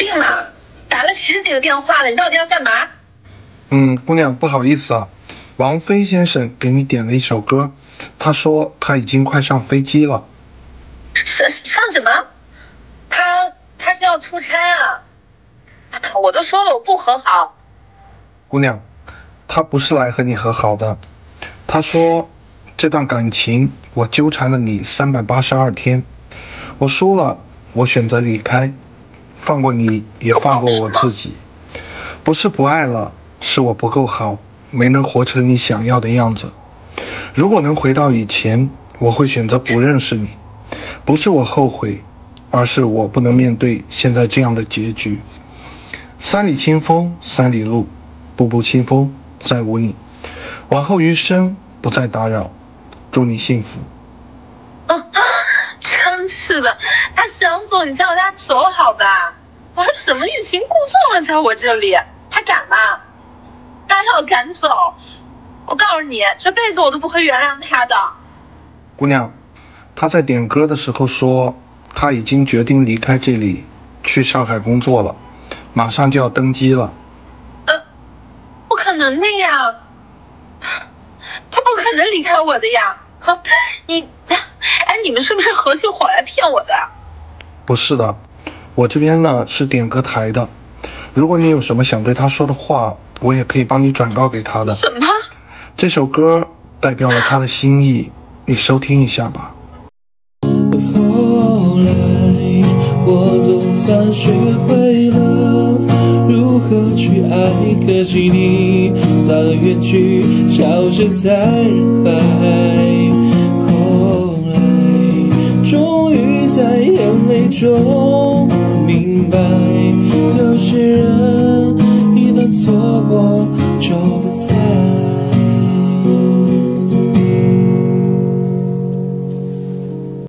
病了？打了十几个电话了，你到底要干嘛？嗯，姑娘，不好意思啊，王菲先生给你点了一首歌，他说他已经快上飞机了。上上什么？他他是要出差啊？我都说了我不和好。姑娘，他不是来和你和好的。他说这段感情我纠缠了你三百八十二天，我输了，我选择离开，放过你也放过我自己。不是不爱了，是我不够好，没能活成你想要的样子。如果能回到以前，我会选择不认识你。不是我后悔，而是我不能面对现在这样的结局。三里清风三里路，步步清风再无你。往后余生不再打扰，祝你幸福。是的，他想走你叫他走好吧？玩什么欲擒故纵了，在我这里还敢吗？他要敢走，我告诉你，这辈子我都不会原谅他的。姑娘，他在点歌的时候说他已经决定离开这里，去上海工作了。马上就要登机了，呃，不可能的呀，他不可能离开我的呀！你，哎，你们是不是合起伙来骗我的？不是的，我这边呢是点歌台的，如果你有什么想对他说的话，我也可以帮你转告给他的。什么？这首歌代表了他的心意，你收听一下吧。后来，我总算学会了。如何去爱？可惜你早远去，消失在人海。终明白，有些人一旦错过就不再。